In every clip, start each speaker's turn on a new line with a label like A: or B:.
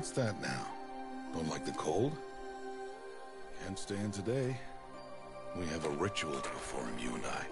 A: What's that now? Don't like the cold? Can't stay in today. We have a ritual to perform, you and I.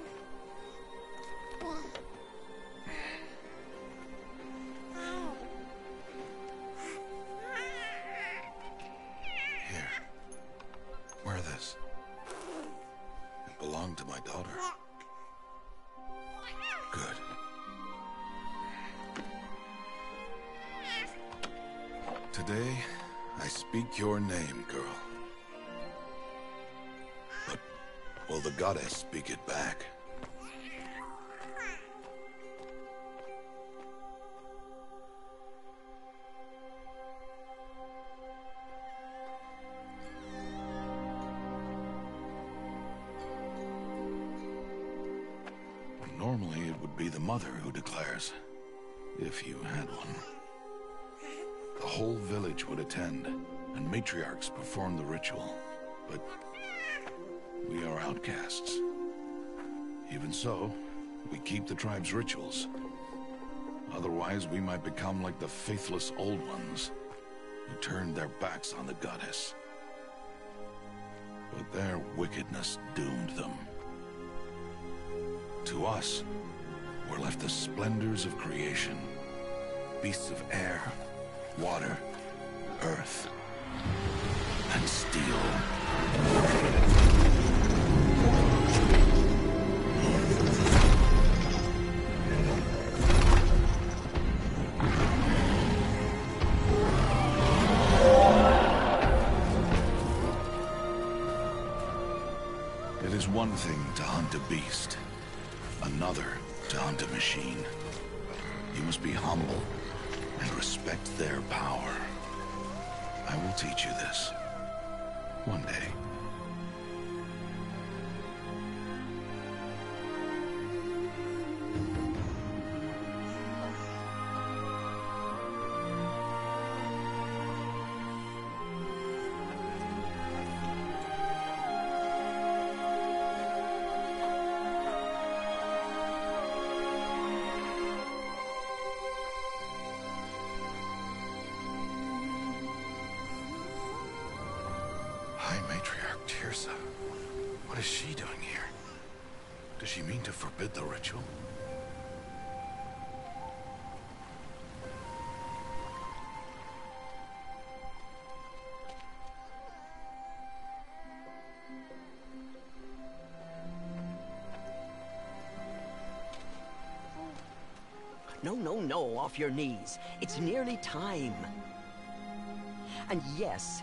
A: rituals. Otherwise, we might become like the faithless Old Ones, who turned their backs on the goddess. But their wickedness doomed them. To us, were left the splendors of creation. Beasts of air, water, earth, and steel. Another to hunt a machine. You must be humble and respect their power. I will teach you this. One day. High Matriarch Teersa. What is she doing here? Does she mean to forbid the ritual?
B: No, no, no, off your knees. It's nearly time. And yes,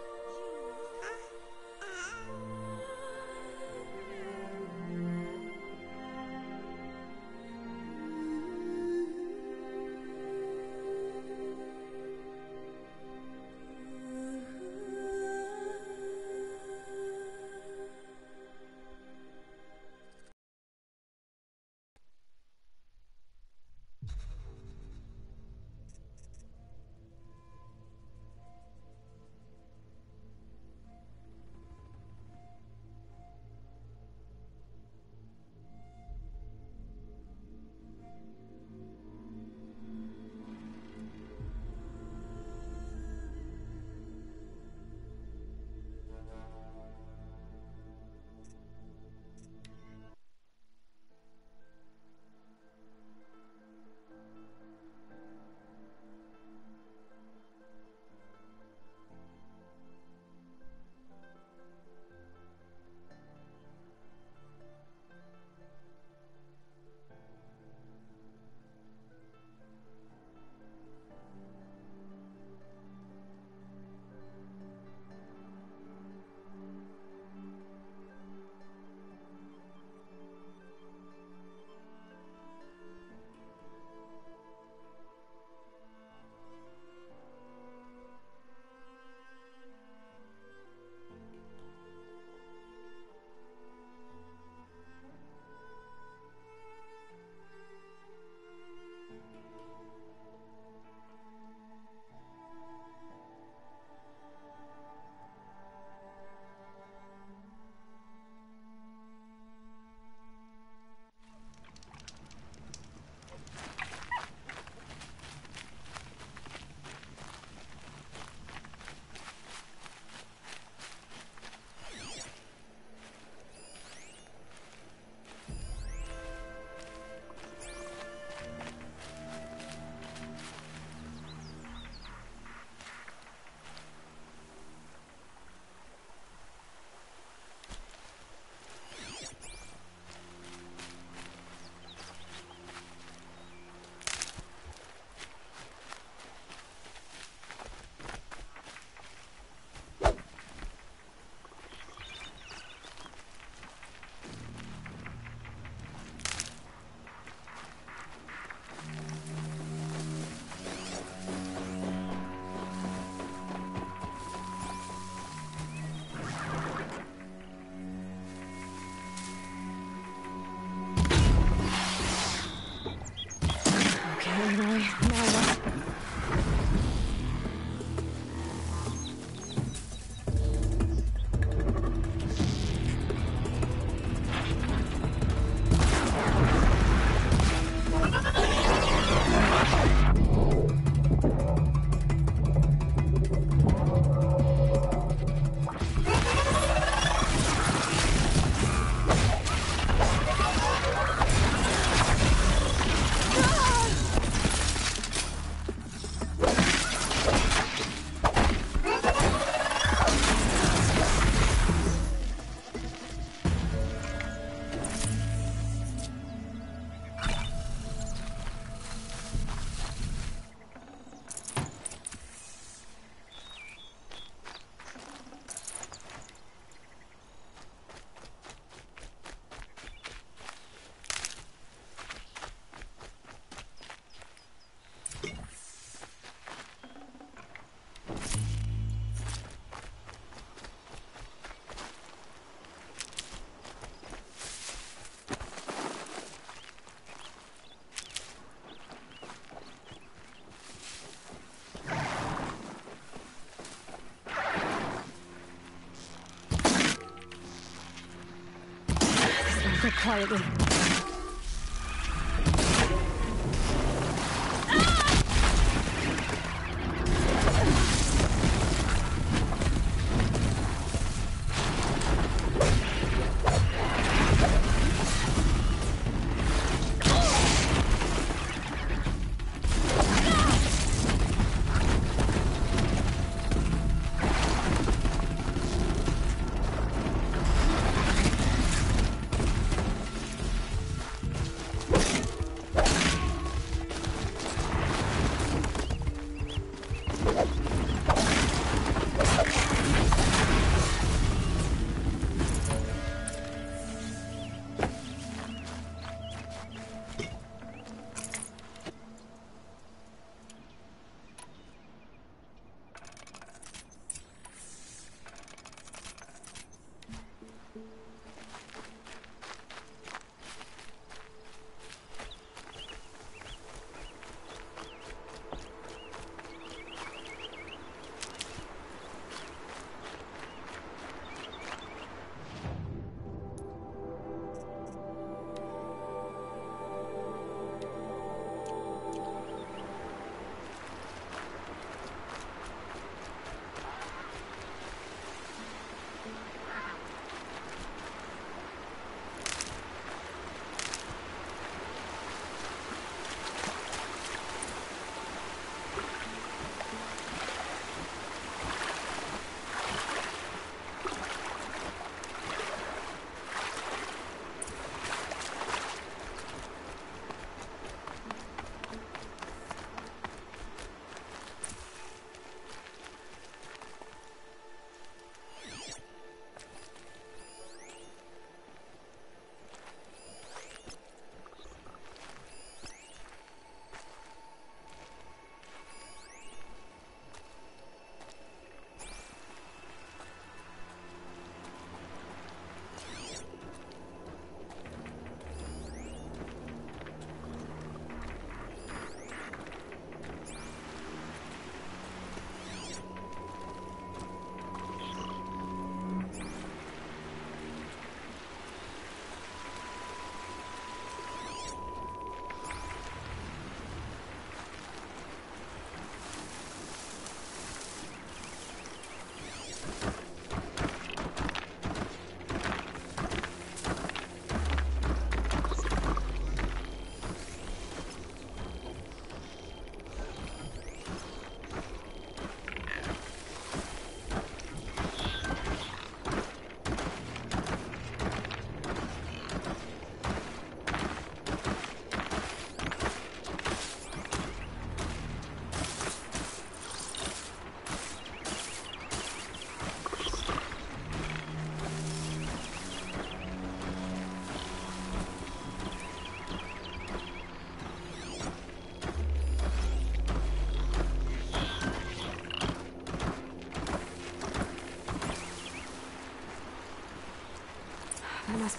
C: Go quietly. That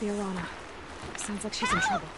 C: must be Alana. Sounds like she's in trouble.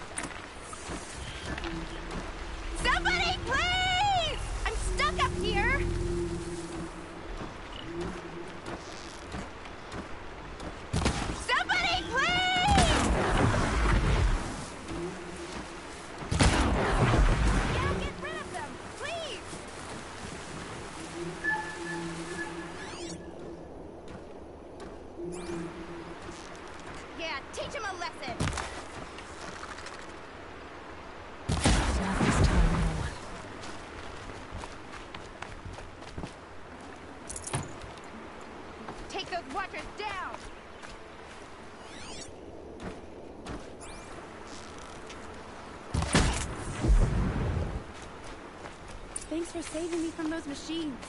D: Those machines.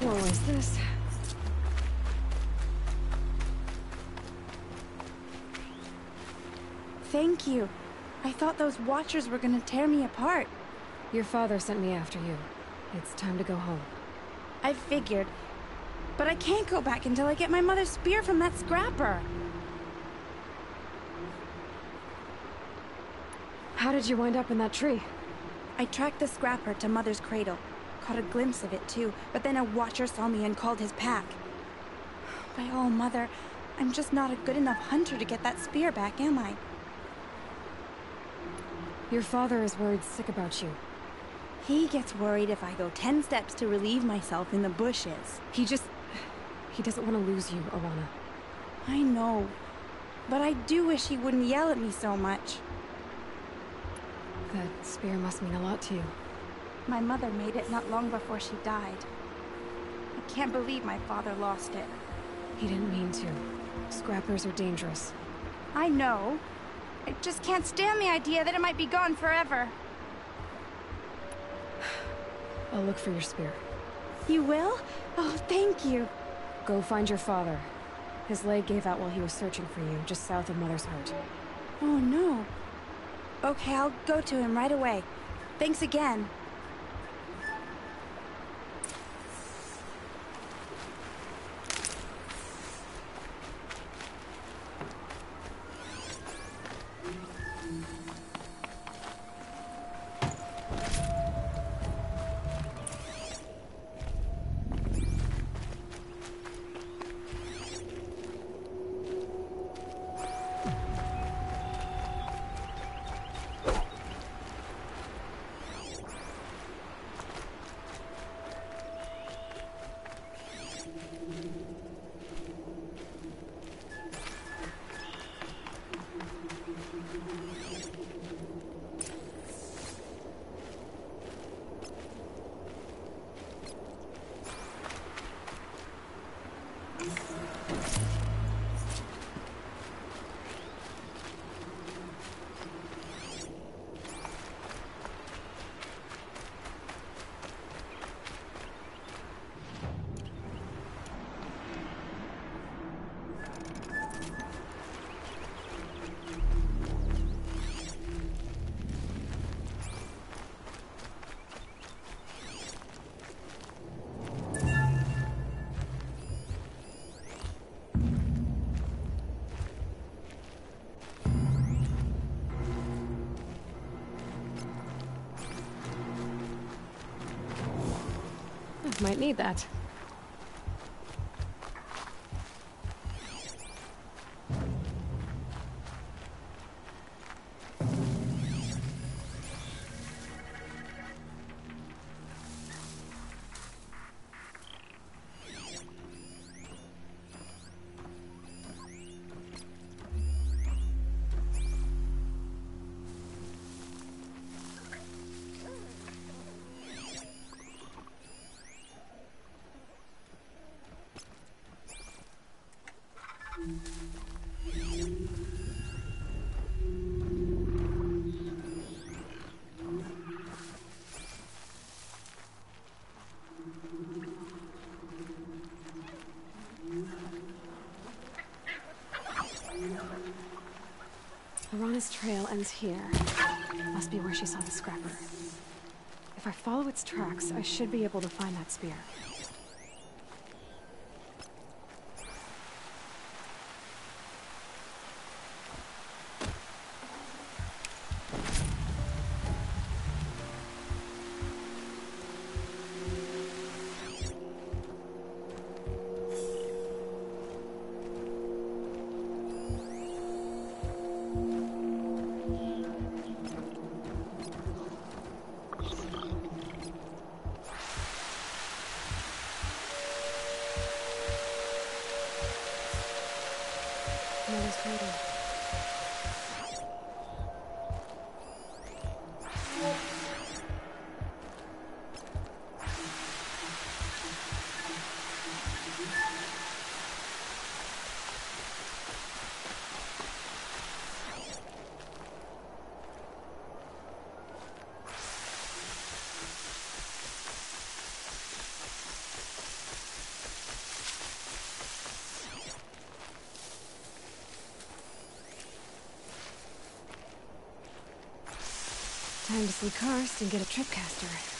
C: What was this?
D: Thank you. I thought those watchers were gonna tear me apart.
C: Your father sent me after you. It's time to go home.
D: I figured. But I can't go back until I get my mother's spear from that scrapper.
C: How did you wind up in that tree?
D: I tracked the scrapper to Mother's cradle. Caught a glimpse of it too, but then a watcher saw me and called his pack. By all, Mother, I'm just not a good enough hunter to get that spear back, am I?
C: Your father is worried sick about you.
D: He gets worried if I go ten steps to relieve myself in the bushes.
C: He just... He doesn't want to lose you, Arana.
D: I know, but I do wish he wouldn't yell at me so much.
C: That spear must mean a lot to you.
D: My mother made it not long before she died. I can't believe my father lost it.
C: He didn't mean to. Scrappers are dangerous.
D: I know. I just can't stand the idea that it might be gone forever.
C: I'll look for your spear.
D: You will? Oh, thank you.
C: Go find your father. His leg gave out while he was searching for you, just south of Mother's Heart.
D: Oh, no. Okay, I'll go to him right away. Thanks again.
C: Might need that. Here. Must be where she saw the scrapper. If I follow its tracks, I should be able to find that spear. Karst and get a tripcaster.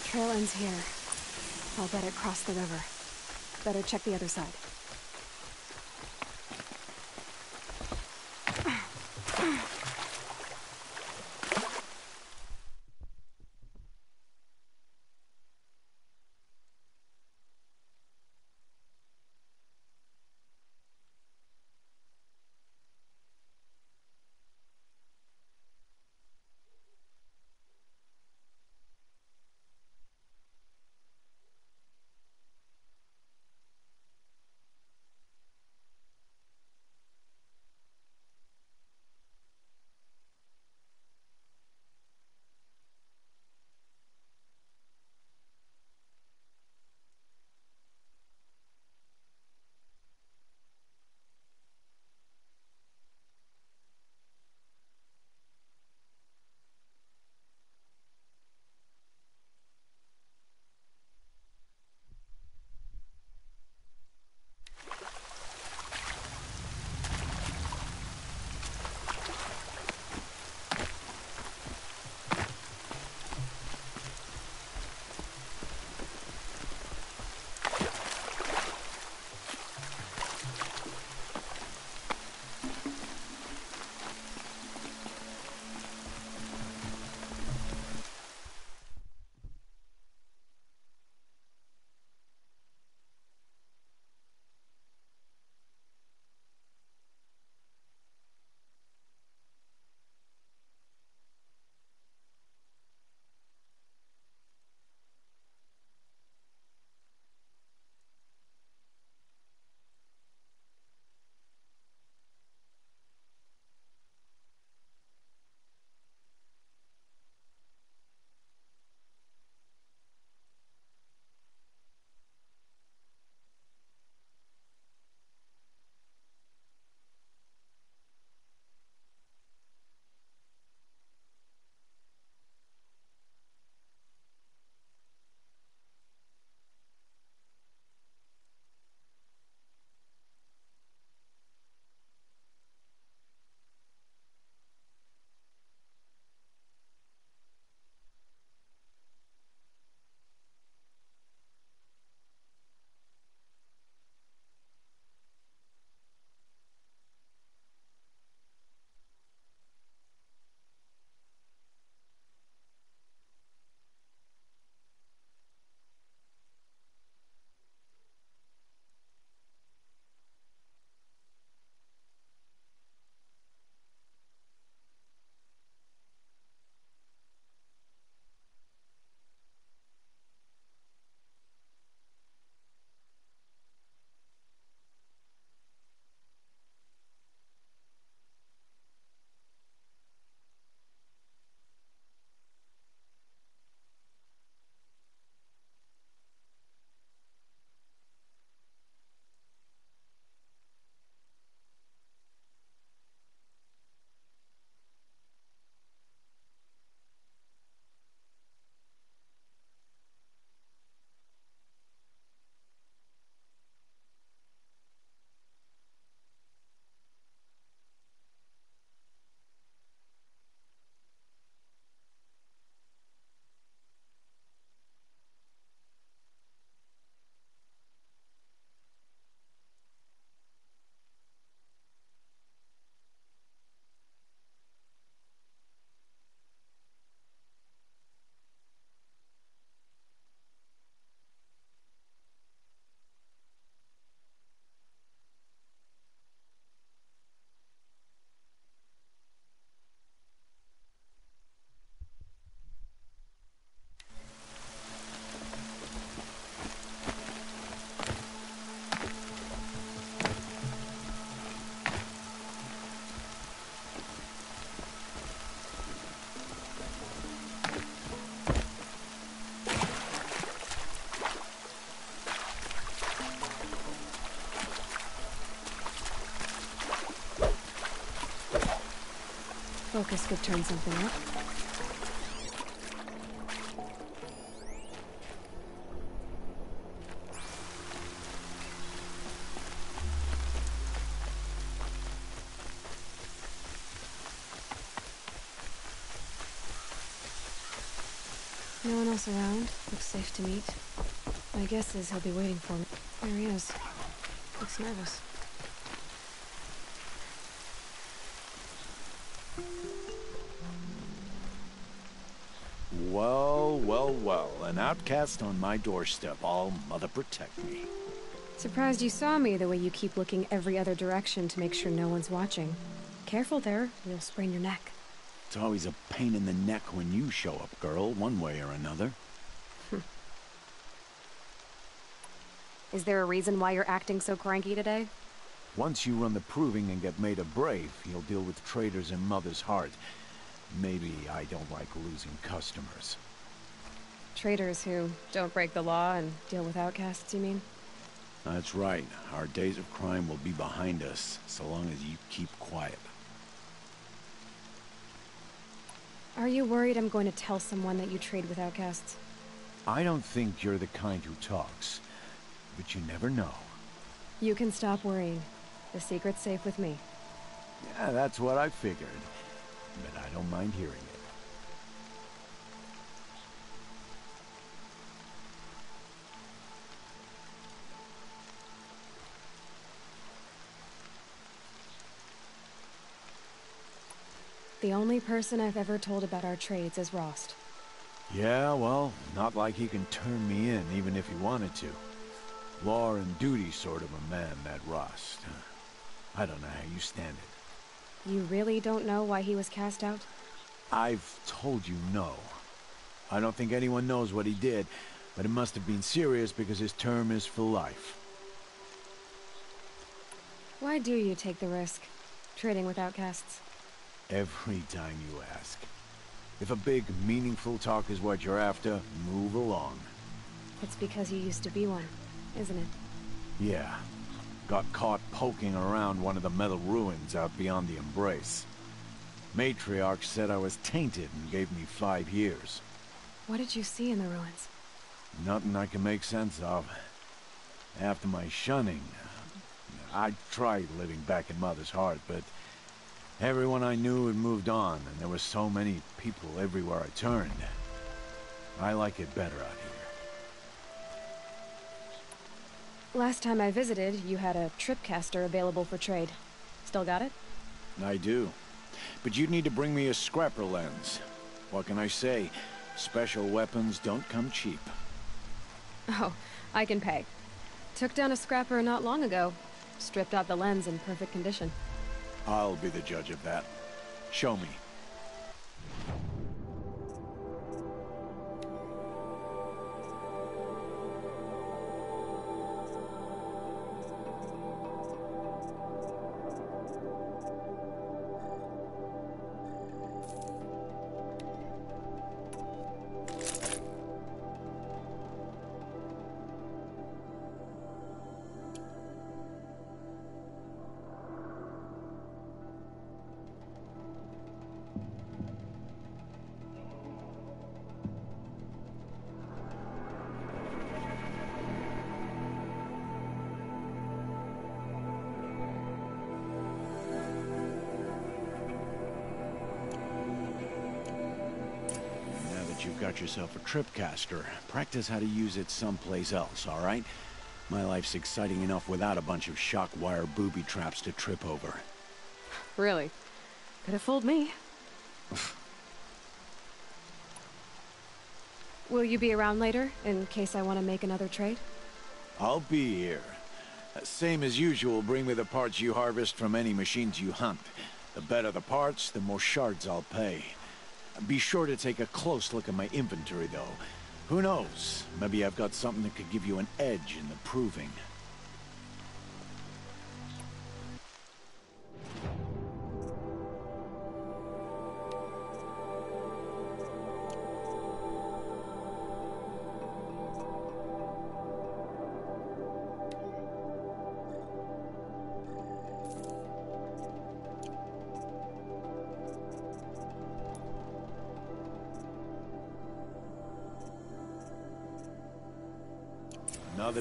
C: The trail ends here. I'll bet it crossed the river. Better check the other side. Focus could turn something up. No one else around. Looks safe to meet. My guess is he'll be waiting for me. There he is. Looks nervous.
E: An outcast on my doorstep. All mother protect me.
C: Surprised you saw me the way you keep looking every other direction to make sure no one's watching. Careful there, you'll sprain your neck.
E: It's always a pain in the neck when you show up, girl, one way or another.
C: Is there a reason why you're acting so cranky today?
E: Once you run the proving and get made a brave, you'll deal with traitors in Mother's Heart. Maybe I don't like losing customers.
C: Traitors who don't break the law and deal with outcasts, you mean?
E: That's right. Our days of crime will be behind us, so long as you keep quiet.
C: Are you worried I'm going to tell someone that you trade with outcasts?
E: I don't think you're the kind who talks, but you never know.
C: You can stop worrying. The secret's safe with me.
E: Yeah, that's what I figured. But I don't mind hearing it.
C: The only person I've ever told about our trades is Rost.
E: Yeah, well, not like he can turn me in, even if he wanted to. Law and duty sort of a man, that Rost. I don't know how you stand it.
C: You really don't know why he was cast out?
E: I've told you no. I don't think anyone knows what he did, but it must have been serious because his term is for life.
C: Why do you take the risk? Trading with outcasts?
E: Every time you ask. If a big, meaningful talk is what you're after, move along.
C: It's because you used to be one, isn't it?
E: Yeah. Got caught poking around one of the metal ruins out beyond the Embrace. Matriarch said I was tainted and gave me five years.
C: What did you see in the ruins?
E: Nothing I can make sense of. After my shunning, I tried living back in Mother's Heart, but everyone I knew had moved on, and there were so many people everywhere I turned. I like it better out here.
C: Last time I visited, you had a tripcaster available for trade. Still got it?
E: I do. But you'd need to bring me a scrapper lens. What can I say? Special weapons don't come cheap.
C: Oh, I can pay. Took down a scrapper not long ago. Stripped out the lens in perfect condition.
E: I'll be the judge of that. Show me. Got yourself a tripcaster, practice how to use it someplace else, all right? My life's exciting enough without a bunch of shock wire booby traps to trip over.
C: Really? Could have fooled me. Will you be around later, in case I want to make another trade?
E: I'll be here. Same as usual, bring me the parts you harvest from any machines you hunt. The better the parts, the more shards I'll pay. Be sure to take a close look at my inventory, though. Who knows? Maybe I've got something that could give you an edge in the proving.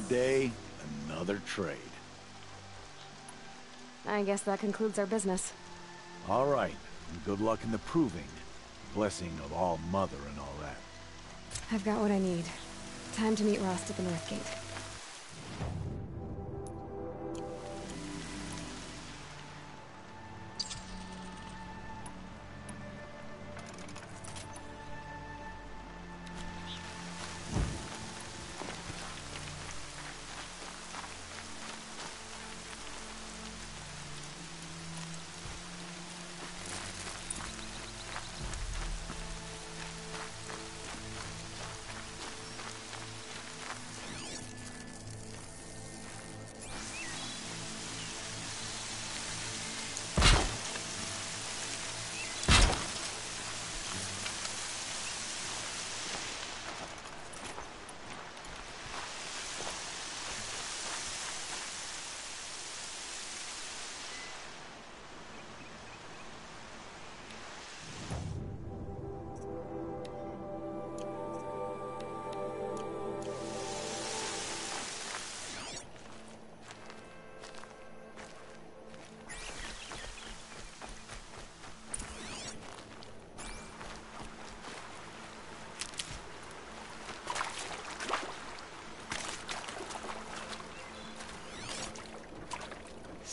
E: Day, another trade.
C: I guess that concludes our business.
E: All right, good luck in the proving. Blessing of All Mother and all that.
C: I've got what I need. Time to meet Rost at the North Gate.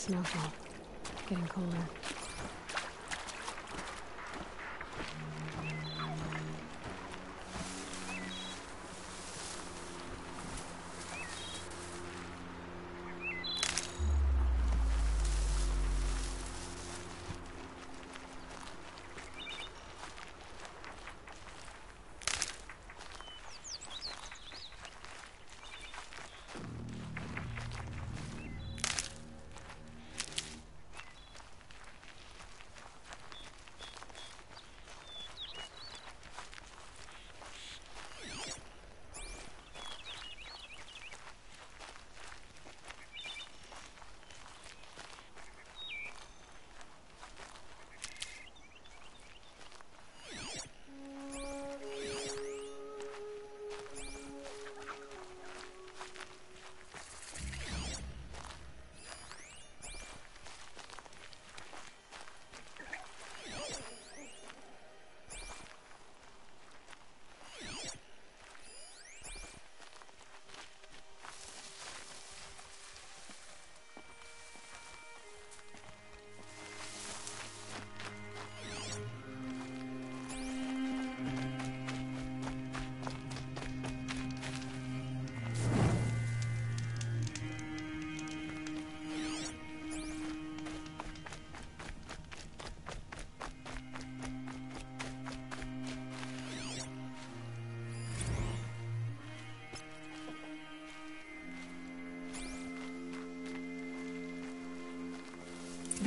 C: Snowfall. Getting colder.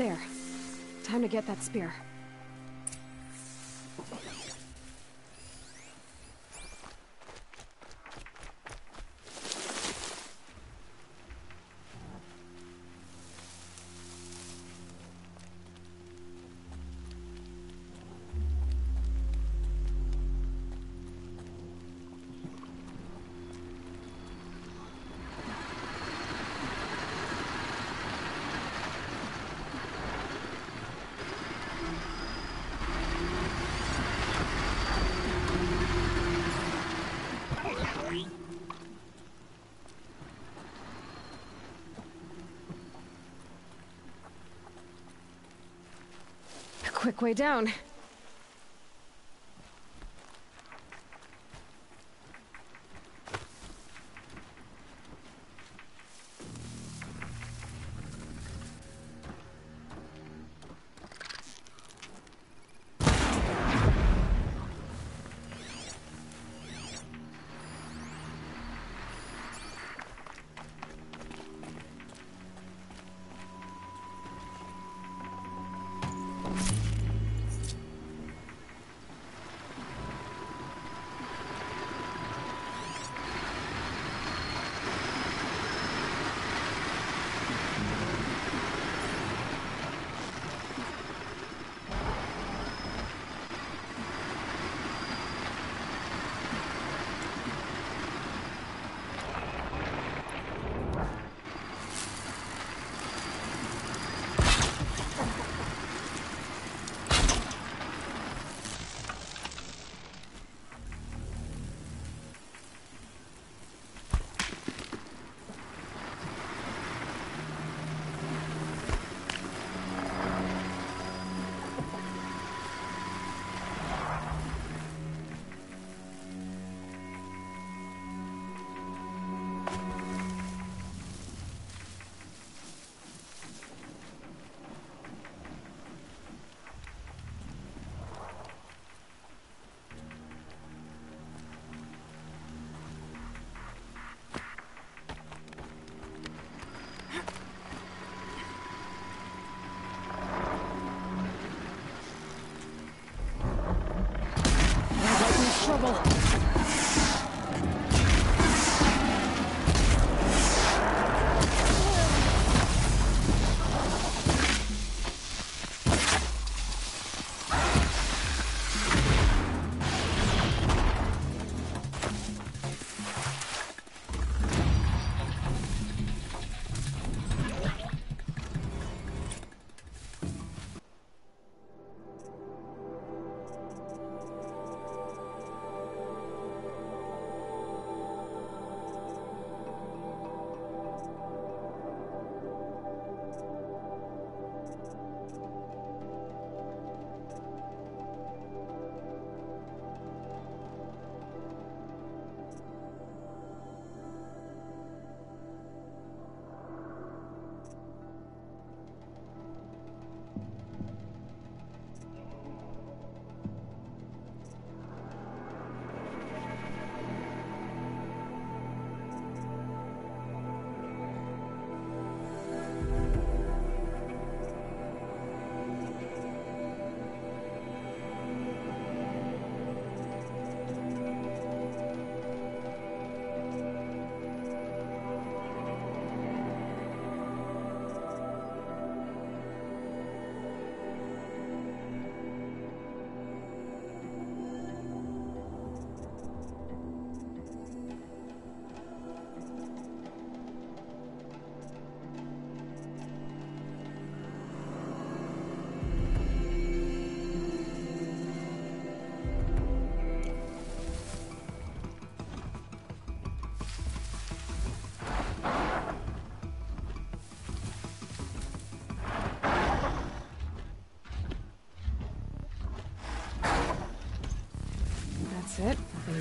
C: There. Time to get that spear. Quick way down.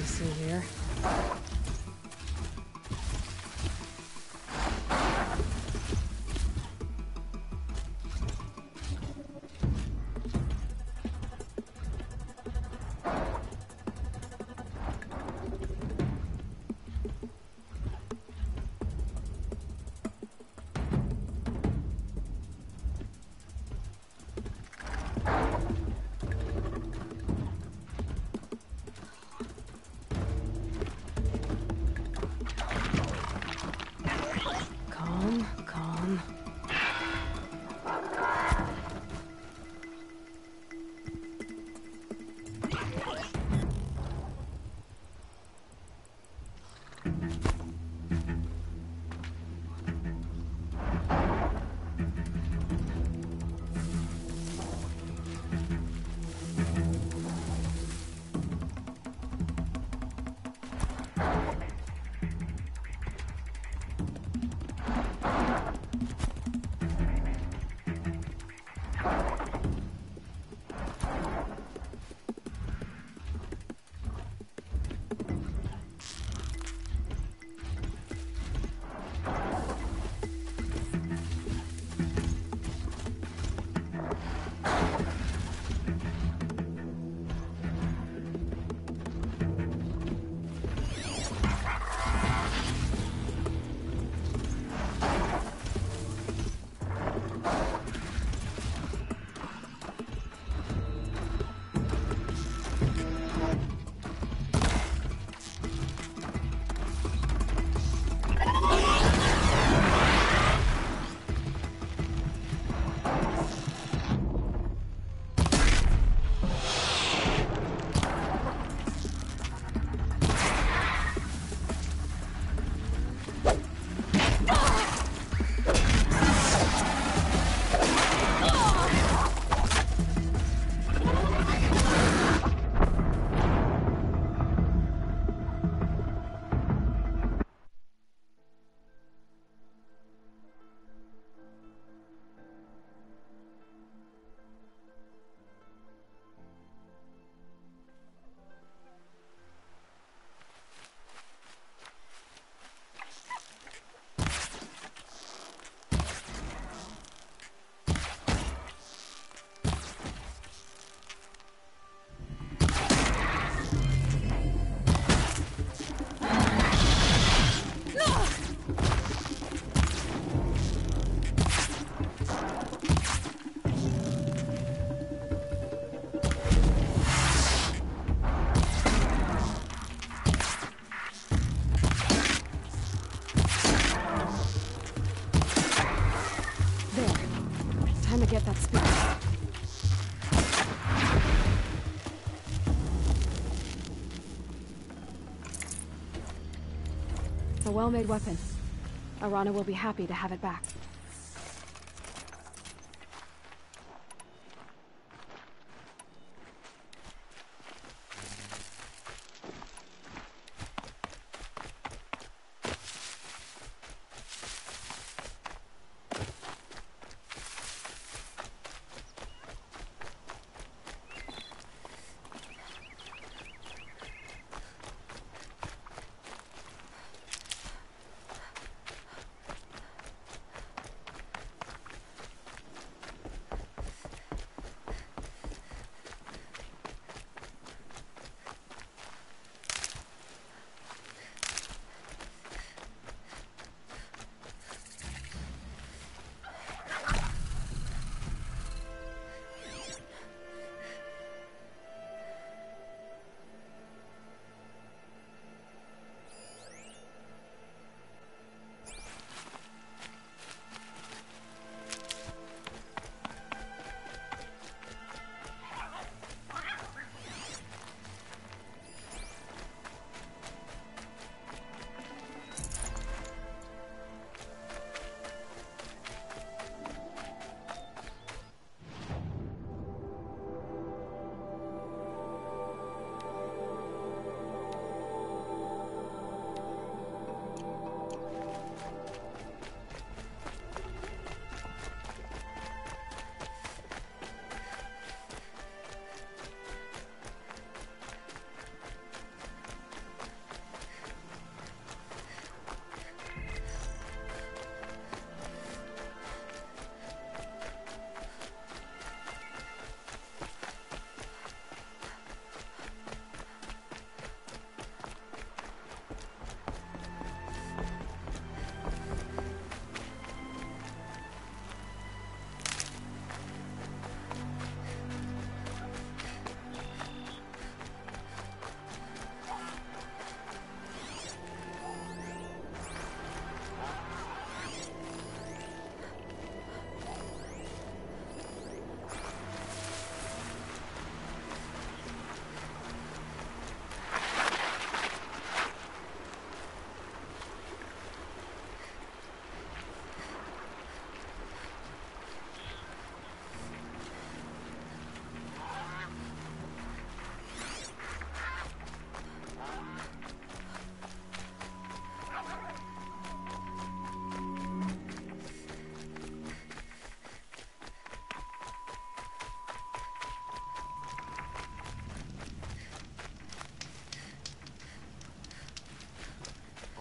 C: See here. A well-made weapon. Arana will be happy to have it back.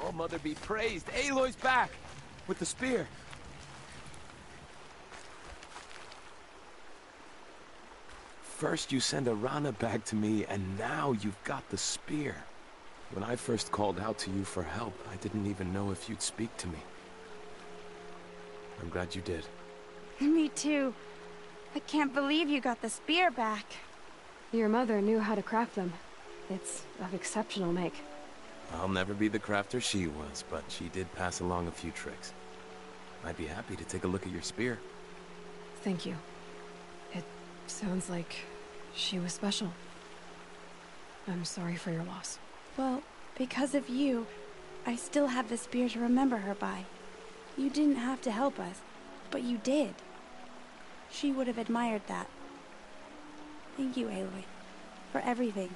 F: Oh, Mother be praised. Aloy's back! With the spear. First you send Arana back to me, and now you've got the spear. When I first called out to you for help, I didn't even know if you'd speak to me. I'm glad you did.
D: Me too. I can't believe you got the spear back.
C: Your mother knew how to craft them. It's of exceptional make.
F: I'll never be the crafter she was, but she did pass along a few tricks. I'd be happy to take a look at your spear.
C: Thank you. It sounds like she was special. I'm sorry for your loss.
D: Well, because of you, I still have the spear to remember her by. You didn't have to help us, but you did. She would have admired that. Thank you, Aloy, for everything.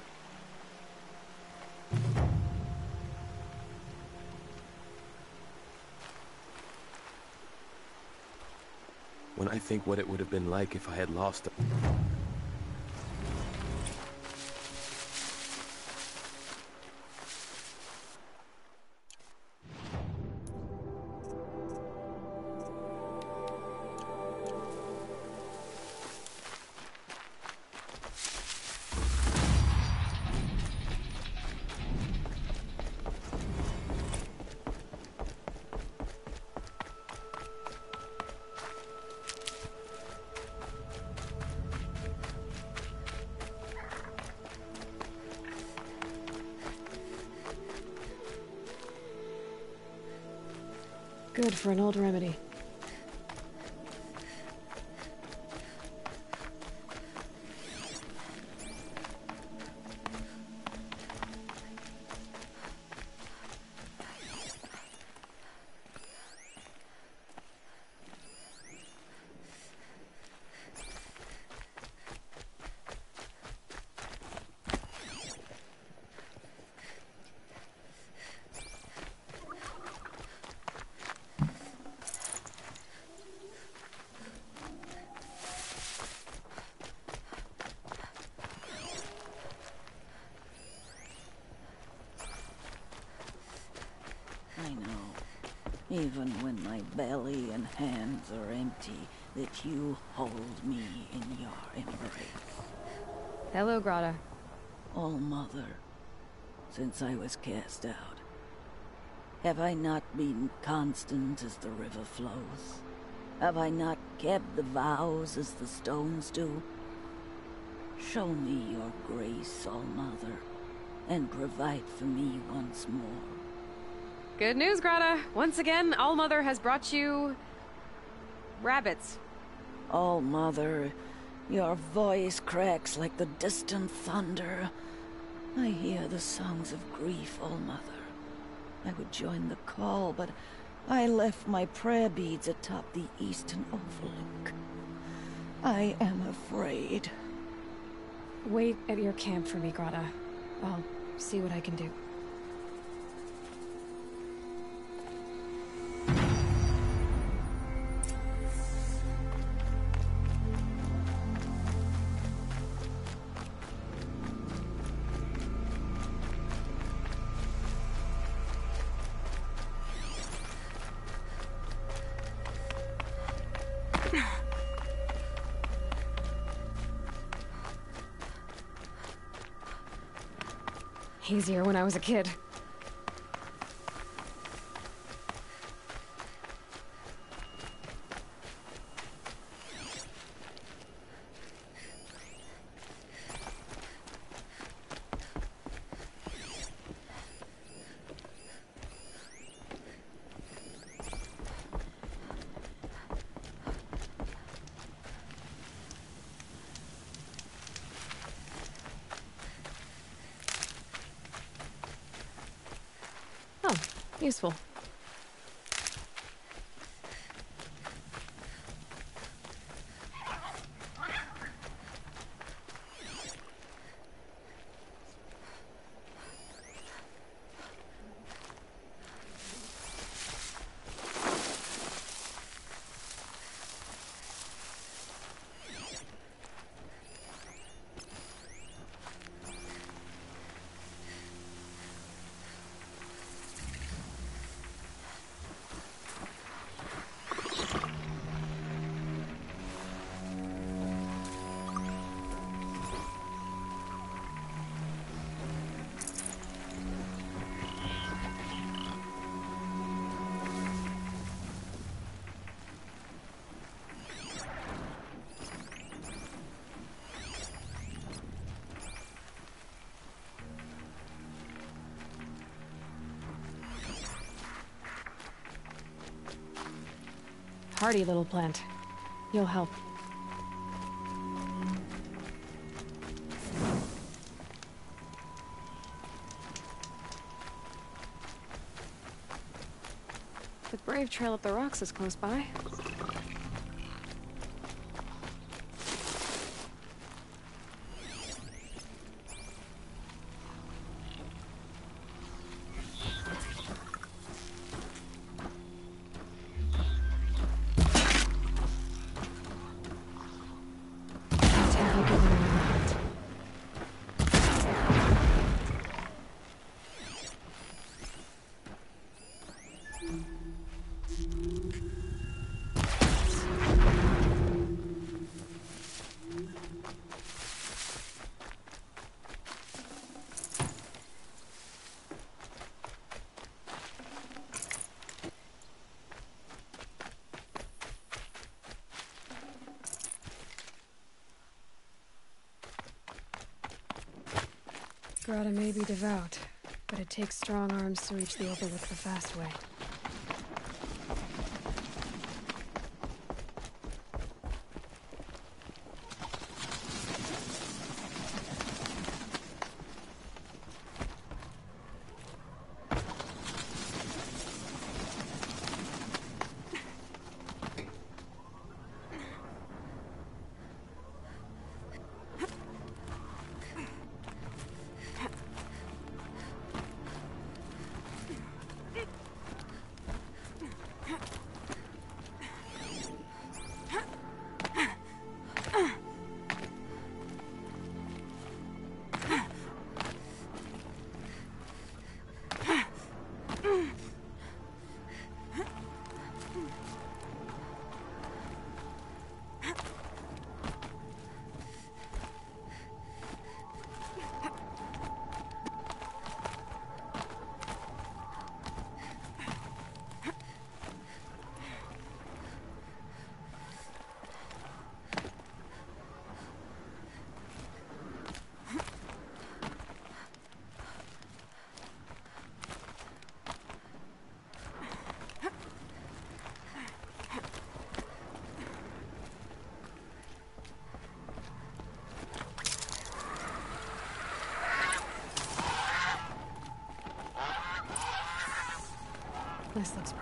F: Think what it would have been like if I had lost her.
G: Belly and hands are empty, that you hold me in your embrace.
C: Hello, Grata.
G: All oh, Mother, since I was cast out, have I not been constant as the river flows? Have I not kept the vows as the stones do? Show me your grace, All Mother, and provide for me once more.
C: Good news, Grata. Once again, All Mother has brought you... rabbits.
G: All Mother, your voice cracks like the distant thunder. I hear the songs of grief, All Mother. I would join the call, but I left my prayer beads atop the eastern overlook. I am afraid.
C: Wait at your camp for me, Grata. I'll see what I can do. Easier when I was a kid. Oh, useful. Hardy little plant. You'll help. The Brave Trail up the rocks is close by. Grata may be devout, but it takes strong arms to reach the Overlook the fast way.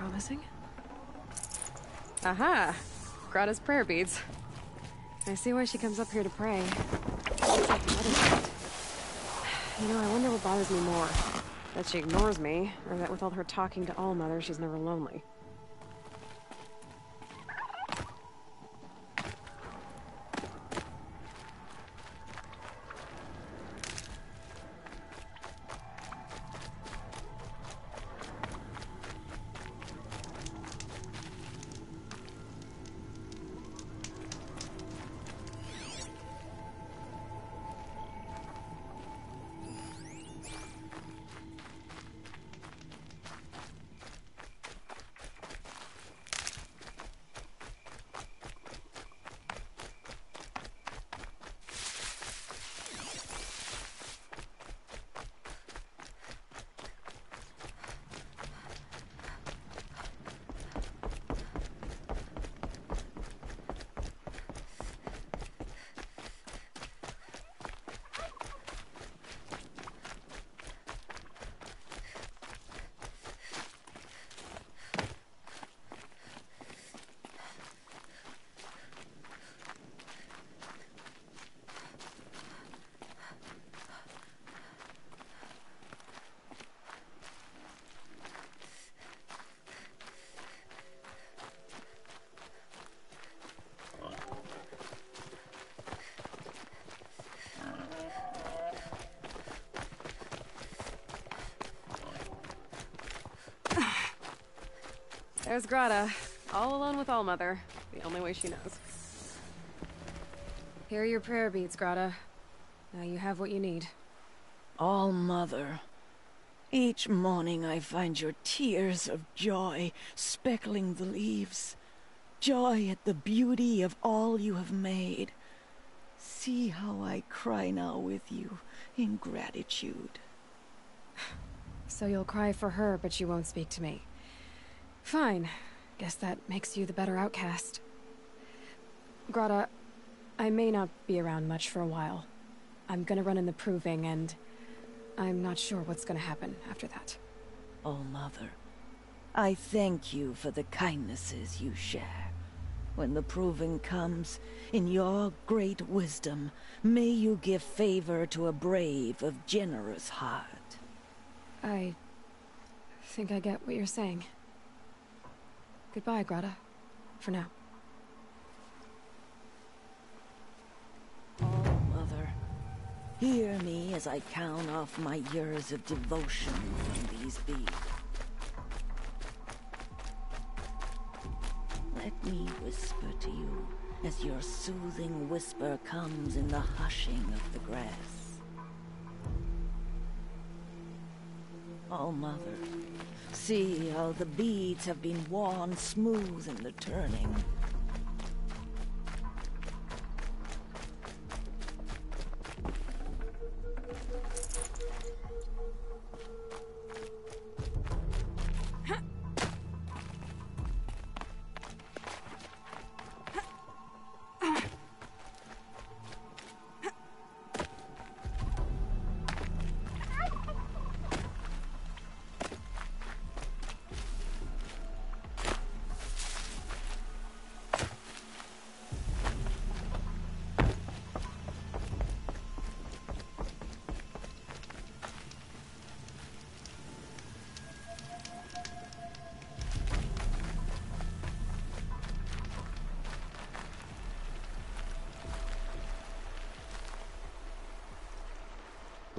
C: Promising. Aha! Grata's prayer beads. I see why she comes up here to pray. You know, I wonder what bothers me more. That she ignores me, or that with all her talking to all mothers, she's never lonely. There's Grata, all alone with All Mother, the only way she knows. Here are your prayer beads, Grata. Now you have what you need.
G: All Mother. Each morning I find your tears of joy speckling the leaves. Joy at the beauty of all you have made. See how I cry now with you in gratitude.
C: So you'll cry for her, but you won't speak to me. Fine. Guess that makes you the better outcast. Grata, I may not be around much for a while. I'm gonna run in the proving, and I'm not sure what's gonna happen after that.
G: Oh, Mother, I thank you for the kindnesses you share. When the proving comes, in your great wisdom, may you give favor to a brave of generous heart.
C: I think I get what you're saying. Goodbye, Grata. For now.
G: Oh, Mother, hear me as I count off my years of devotion from these beads. Let me whisper to you as your soothing whisper comes in the hushing of the grass. Oh, Mother, See how the beads have been worn smooth in the turning.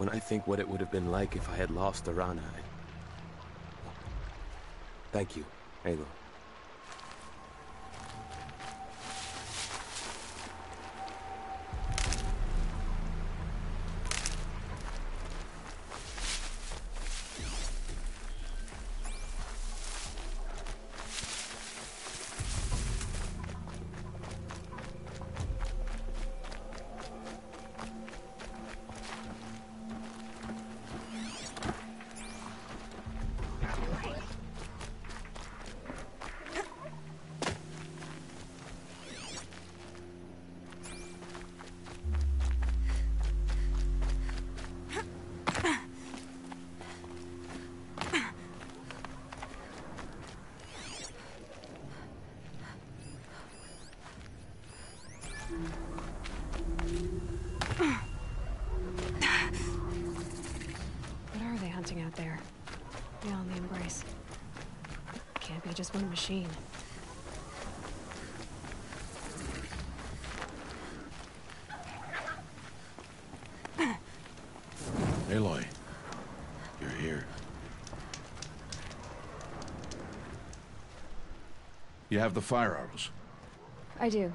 F: When I think what it would have been like if I had lost Arana, I... Thank you, Aloy.
A: You have the fire arrows.
C: I do.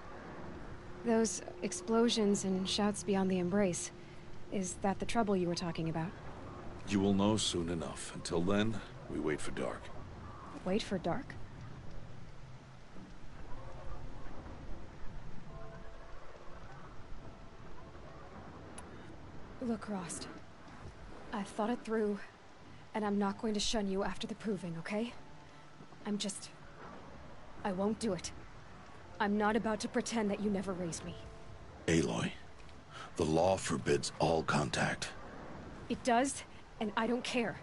C: Those explosions and shouts beyond the Embrace. Is that the trouble you were talking about?
A: You will know soon enough. Until then, we wait for dark.
C: Wait for dark? Look, Rost. I've thought it through, and I'm not going to shun you after the proving, okay? I'm just... I won't do it. I'm not about to pretend that you never raised me.
A: Aloy, the law forbids all contact.
C: It does, and I don't care.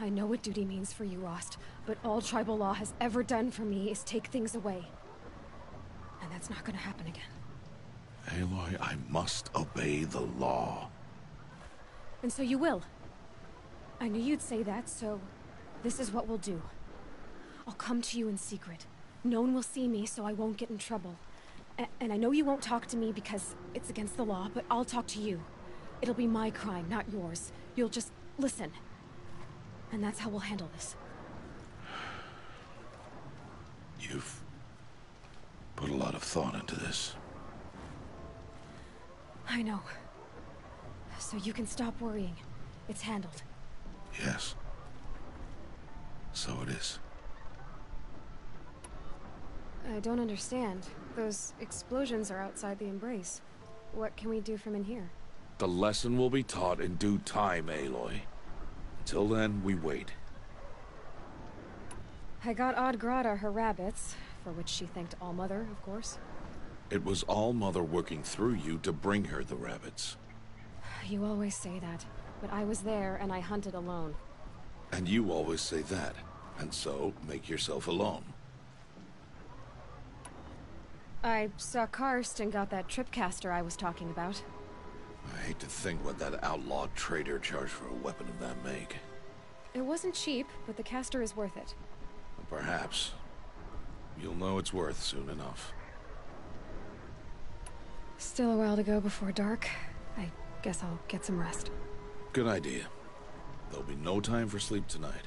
C: I know what duty means for you, Rost, but all tribal law has ever done for me is take things away. And that's not gonna happen again.
A: Aloy, I must obey the law.
C: And so you will. I knew you'd say that, so this is what we'll do. I'll come to you in secret. No one will see me, so I won't get in trouble. A and I know you won't talk to me because it's against the law, but I'll talk to you. It'll be my crime, not yours. You'll just listen. And that's how we'll handle this.
A: You've put a lot of thought into this.
C: I know. So you can stop worrying. It's handled.
A: Yes. So it is.
C: I don't understand. Those explosions are outside the Embrace. What can we do from in here?
A: The lesson will be taught in due time, Aloy. Until then, we wait.
C: I got Odd Grata her rabbits, for which she thanked All-Mother, of course.
A: It was All-Mother working through you to bring her the rabbits.
C: You always say that, but I was there and I hunted alone.
A: And you always say that, and so make yourself alone.
C: I saw Karst and got that tripcaster I was talking about.
A: I hate to think what that outlaw trader charged for a weapon of that make.
C: It wasn't cheap, but the caster is worth it.
A: Perhaps. You'll know it's worth soon enough.
C: Still a while to go before dark. I guess I'll get some rest.
A: Good idea. There'll be no time for sleep tonight.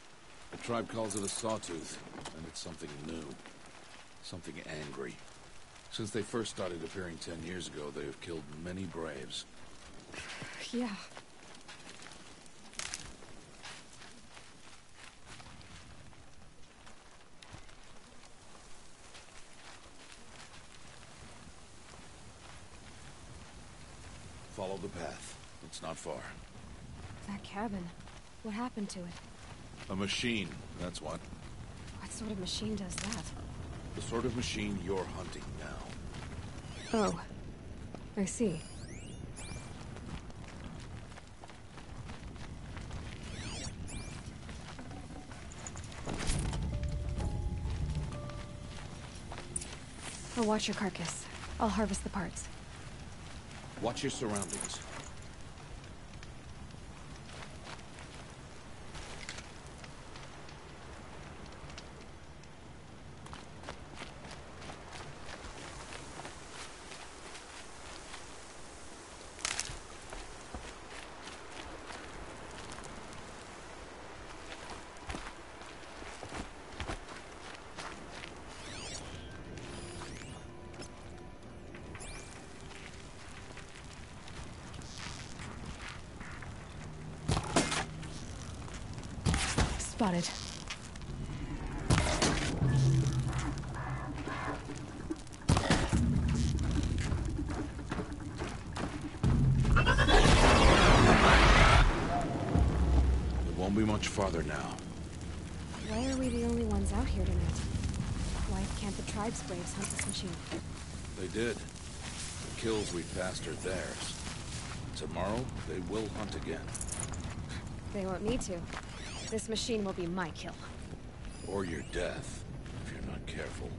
A: The tribe calls it a sawtooth, and it's something new. Something angry. Since they first started appearing ten years ago, they have killed many braves.
C: Yeah.
A: Follow the path. It's not far.
C: That cabin. What happened to it?
A: A machine, that's what.
C: What sort of machine does that?
A: The sort of machine you're hunting now.
C: Oh, I see. I'll watch your carcass. I'll harvest the parts.
A: Watch your surroundings.
C: Spotted.
A: It won't be much farther now.
C: Why are we the only ones out here tonight? Why can't the tribe's braves hunt this machine?
A: They did. The kills we passed are theirs. Tomorrow, they will hunt again.
C: They won't need to. This machine will be my kill.
A: Or your death, if you're not careful.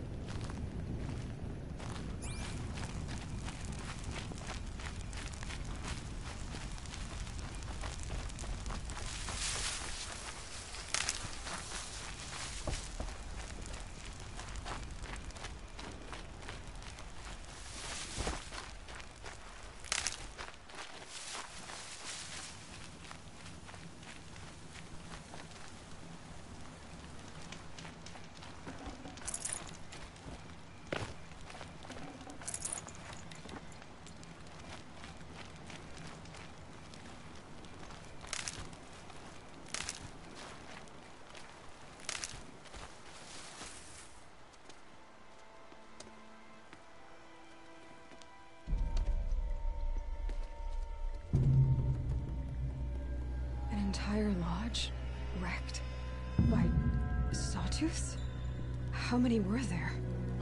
C: How many were there?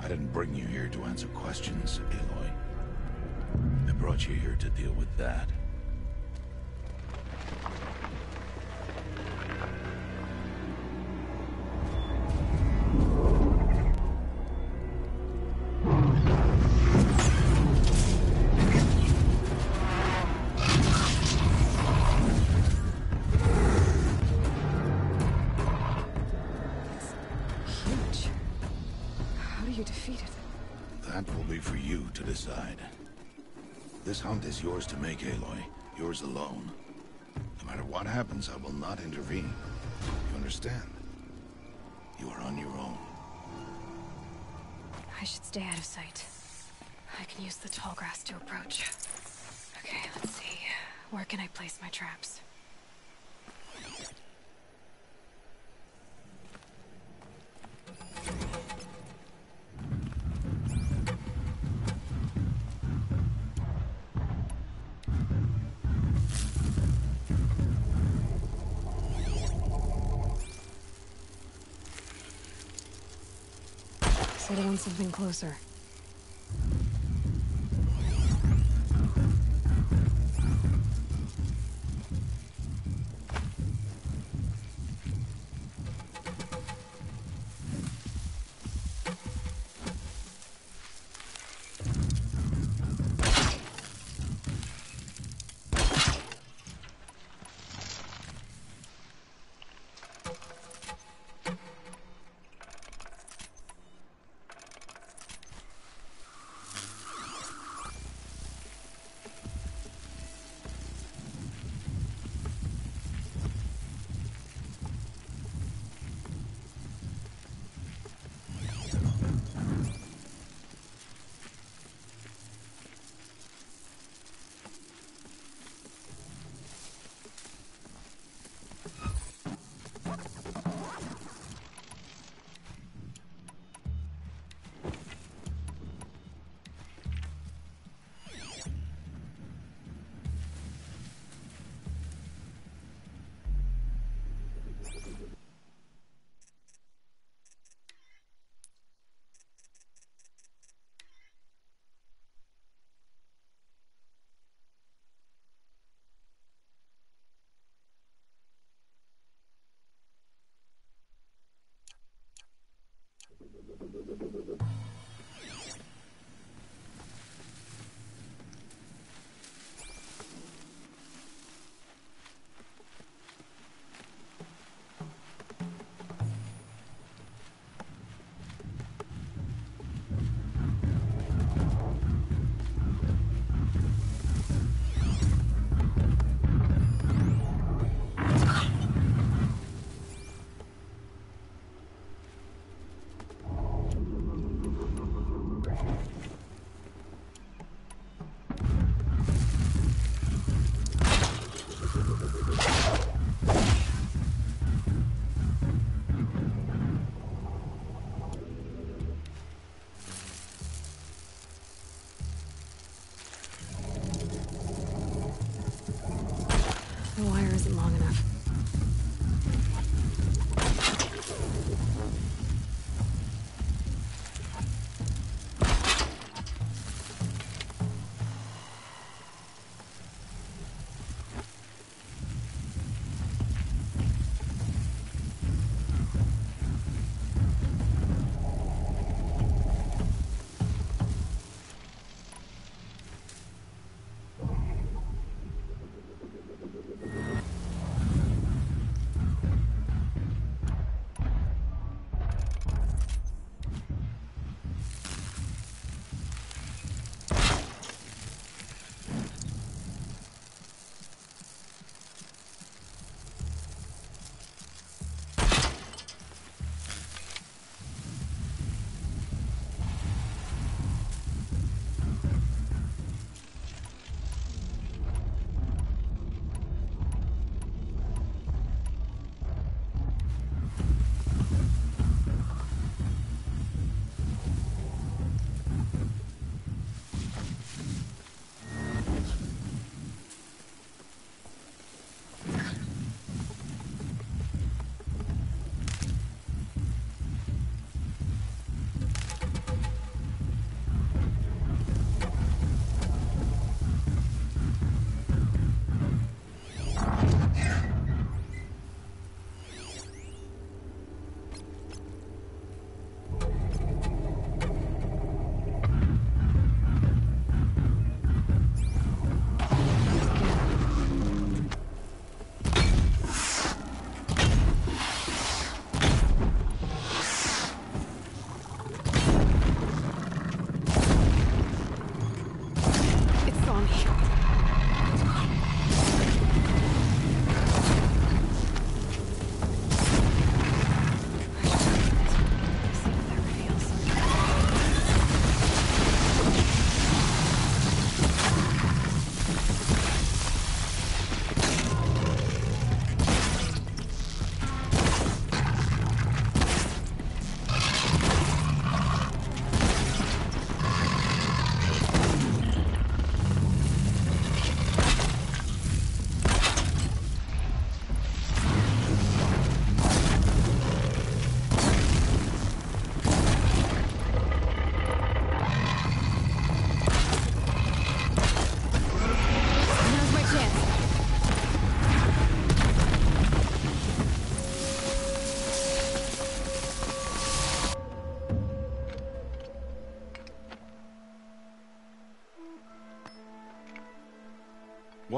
A: I didn't bring you here to answer questions, Aloy. I brought you here to deal with that. Make, Aloy. Yours alone. No matter what happens, I will not intervene. You understand? You are on your own.
C: I should stay out of sight. I can use the tall grass to approach. Okay, let's see. Where can I place my traps? Closer.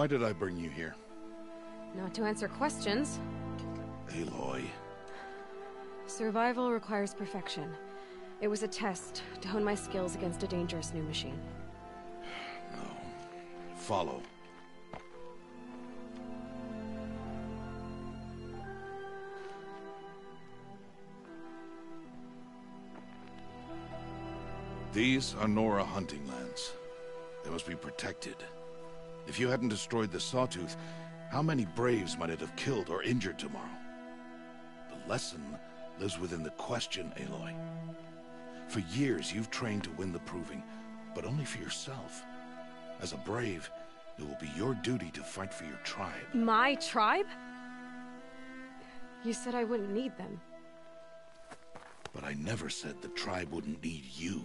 A: Why did I bring you here?
C: Not to answer questions.
A: Aloy.
C: Survival requires perfection. It was a test to hone my skills against a dangerous new machine.
A: No. Follow. These are Nora hunting lands. They must be protected. If you hadn't destroyed the Sawtooth, how many Braves might it have killed or injured tomorrow? The lesson lives within the question, Aloy. For years, you've trained to win the Proving, but only for yourself. As a Brave, it will be your duty to fight for your tribe.
C: My tribe? You said I wouldn't need them.
A: But I never said the tribe wouldn't need you.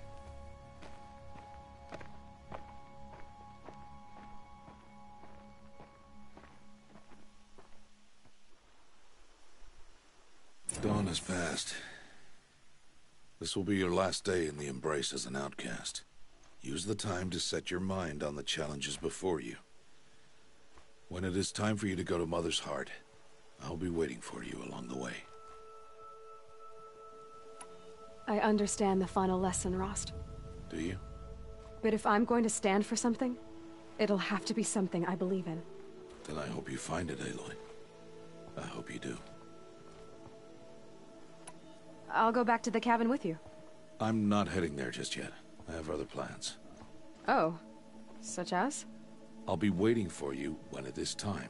A: Passed. This will be your last day in the Embrace as an outcast. Use the time to set your mind on the challenges before you. When it is time for you to go to Mother's Heart, I'll be waiting for you along the way.
C: I understand the final lesson, Rost.
A: Do you?
C: But if I'm going to stand for something, it'll have to be something I believe in.
A: Then I hope you find it, Aloy. I hope you do.
C: I'll go back to the cabin with you.
A: I'm not heading there just yet. I have other plans.
C: Oh. Such as?
A: I'll be waiting for you when it is time.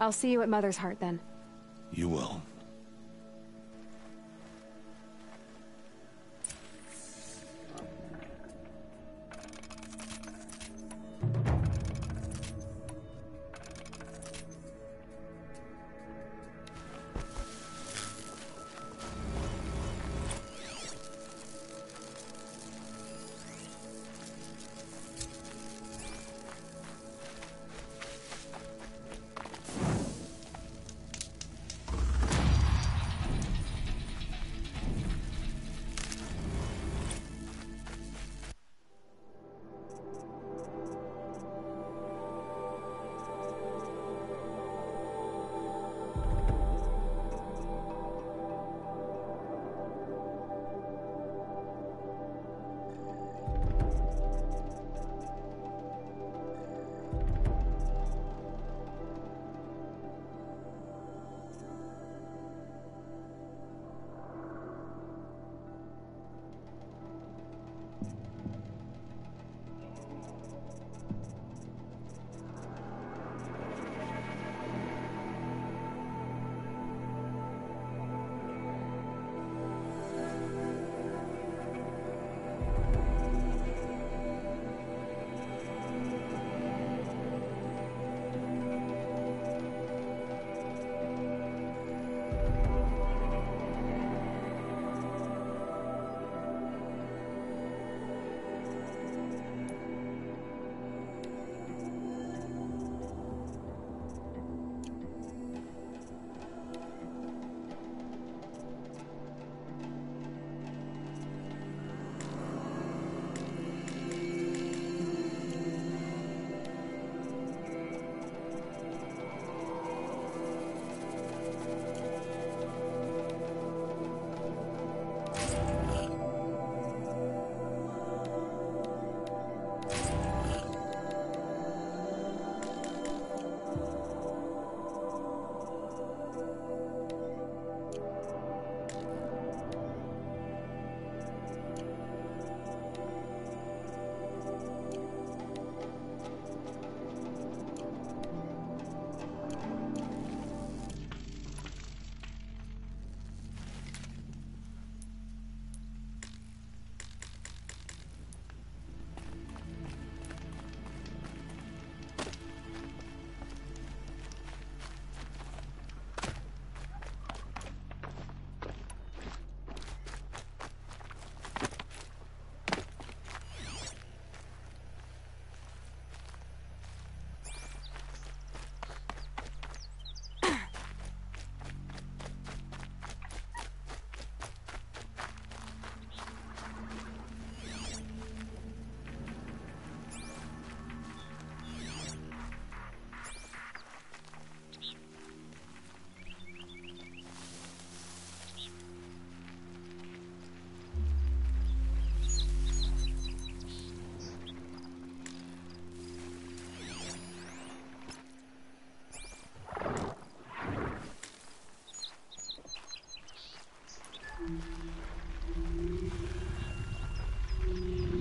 C: I'll see you at Mother's Heart then.
A: You will.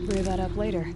C: Clear that up later.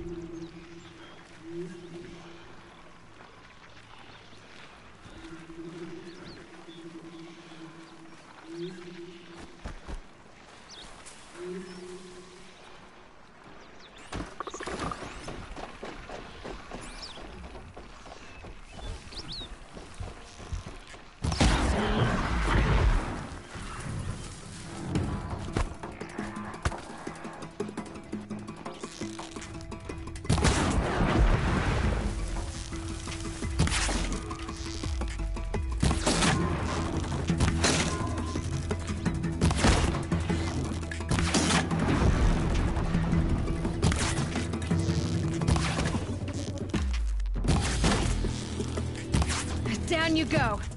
C: Go.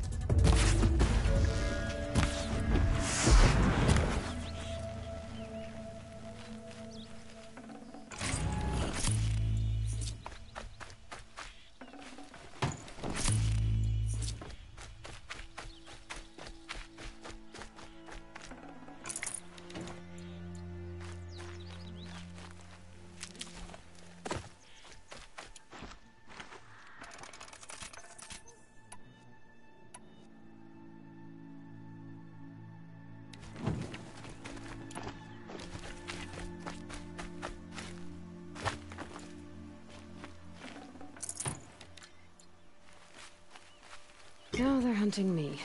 C: Me.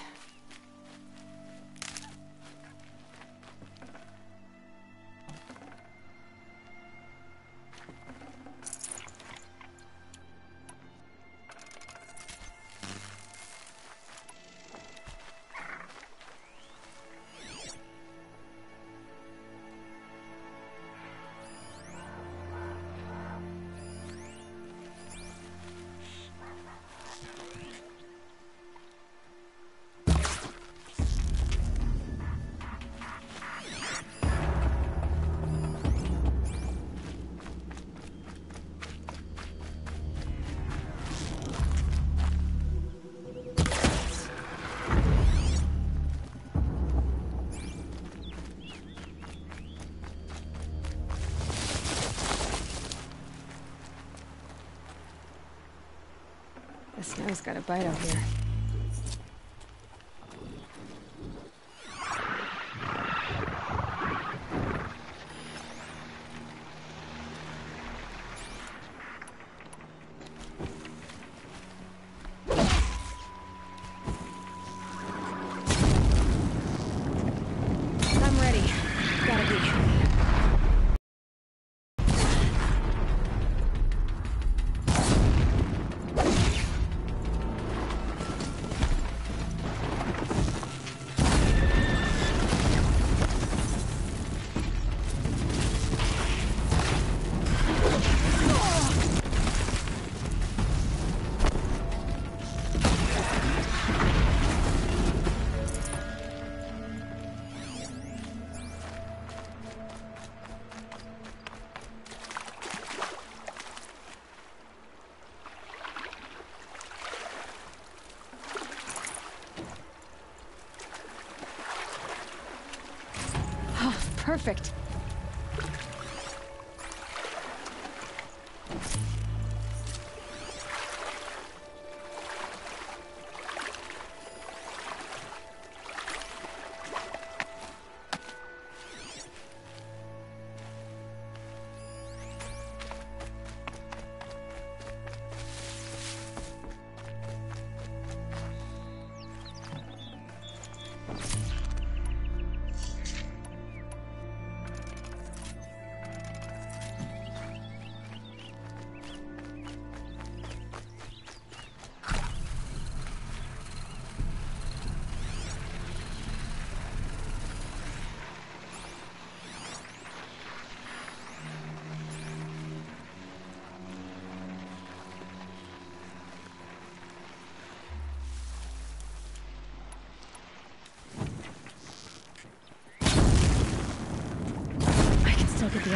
C: The snow's got a bite out here. Perfect.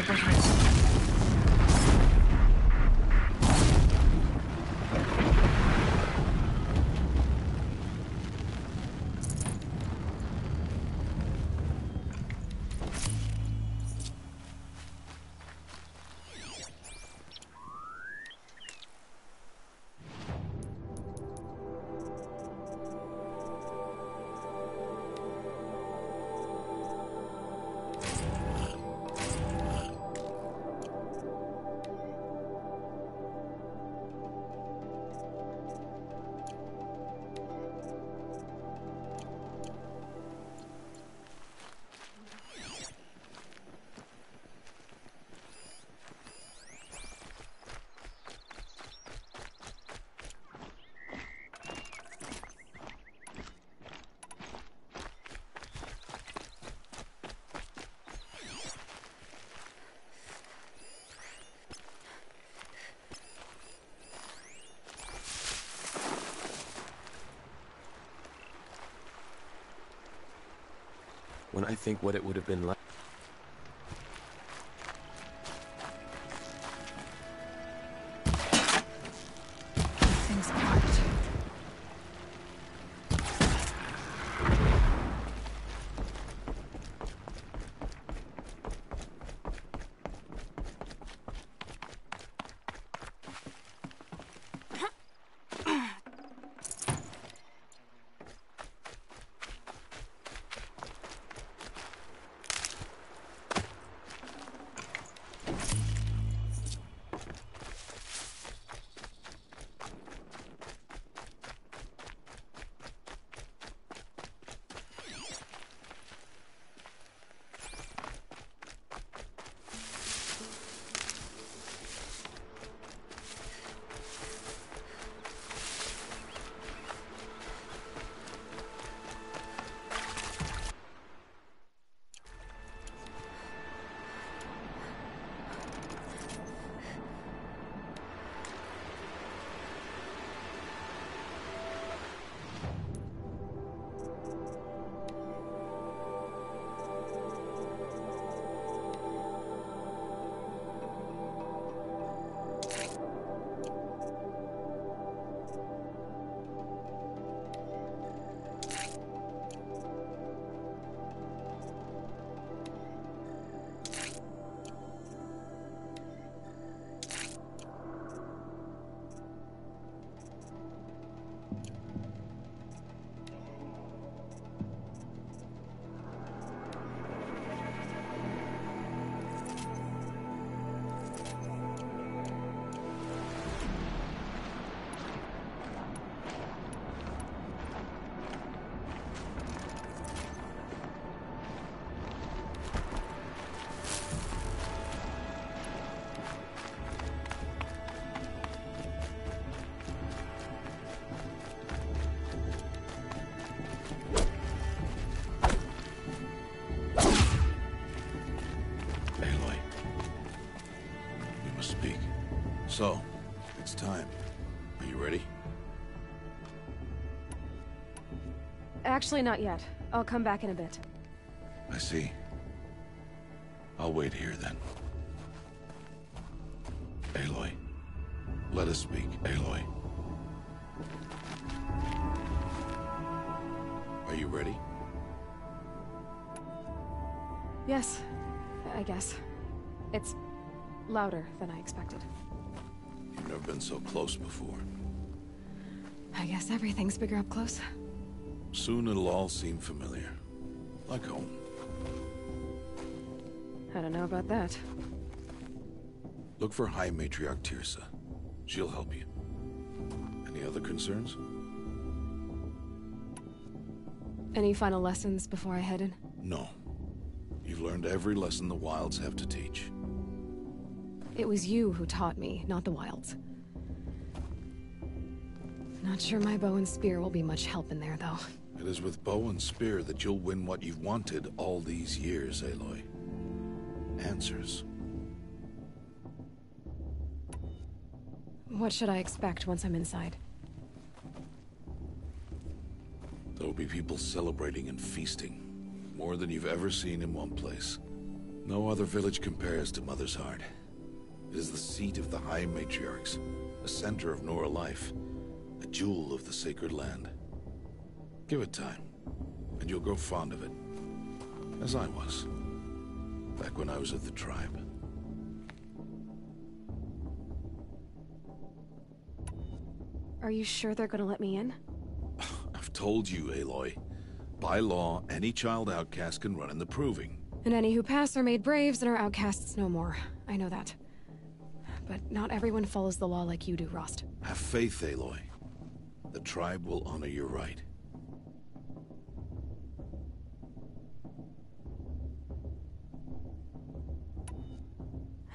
C: Can still
F: When I think what it would have been like.
C: Actually, not yet. I'll come back in a bit.
A: I see. I'll wait here then. Aloy. Let us speak, Aloy. Are you ready?
C: Yes, I guess. It's louder than I expected.
A: You've never been so close before.
C: I guess everything's bigger up close.
A: Soon it'll all seem familiar. Like home.
C: I don't know about that.
A: Look for High Matriarch Teersa. She'll help you. Any other concerns?
C: Any final lessons before I head in?
A: No. You've learned every lesson the Wilds have to teach.
C: It was you who taught me, not the Wilds. Not sure my bow and spear will be much help in there, though.
A: It is with bow and spear that you'll win what you've wanted all these years, Aloy. Answers.
C: What should I expect once I'm inside?
A: There will be people celebrating and feasting. More than you've ever seen in one place. No other village compares to Mother's Heart. It is the seat of the High Matriarchs, a center of Nora life, a jewel of the sacred land. Give it time, and you'll grow fond of it. As I was, back when I was at the tribe.
C: Are you sure they're gonna let me in?
A: I've told you, Aloy. By law, any child outcast can run in the Proving.
C: And any who pass are made braves and are outcasts no more. I know that. But not everyone follows the law like you do, Rost.
A: Have faith, Aloy. The tribe will honor your right.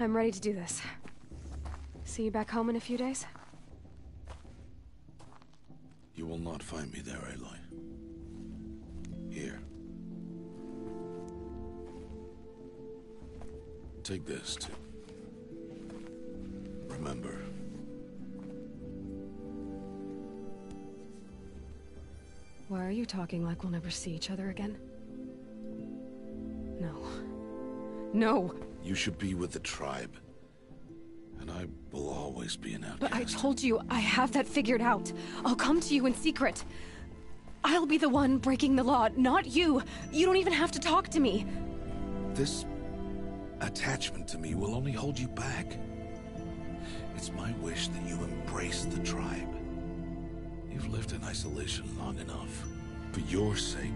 C: I'm ready to do this. See you back home in a few days?
A: You will not find me there, Aloy. Here. Take this, too. Remember.
C: Why are you talking like we'll never see each other again? No. No!
A: You should be with the tribe. And I will always be an outcast.
C: But I told you, I have that figured out. I'll come to you in secret. I'll be the one breaking the law, not you. You don't even have to talk to me.
A: This attachment to me will only hold you back. It's my wish that you embrace the tribe. You've lived in isolation long enough. For your sake,